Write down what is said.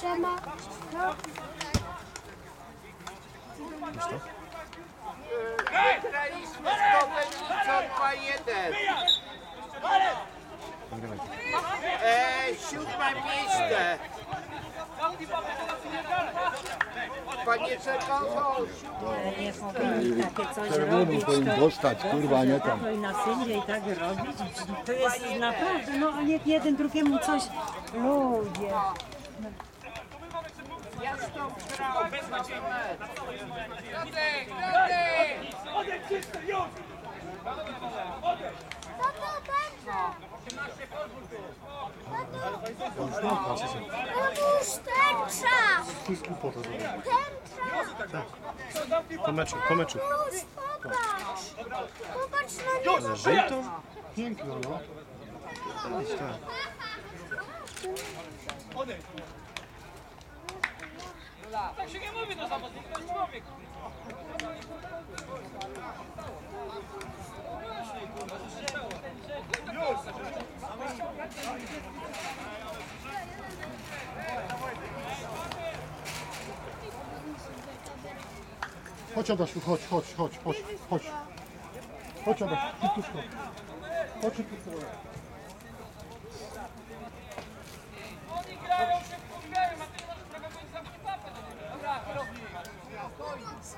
trzema. No, Wygraliśmy z Kowelicą 2-1. E, siódme miejsce. Panie Czerwono, Nie powinni takie coś robić. powinien dostać, kurwa, nie tam. to i na sędzie i tak robić. To jest naprawdę, no a niech jeden drugiemu coś... Ludzie. Ja z tą grał cały mecz. tato, tato. Otóż tęcza. Tęcza. Po meczu, po meczu. Popatrz. Popatrz na niego. Żejton? Piękno, no. Chodź Adasiu, chodź, chodź, chodź, chodź, chodź. Chodź Adasiu, szybciutko. Chodź szybciutko. employees.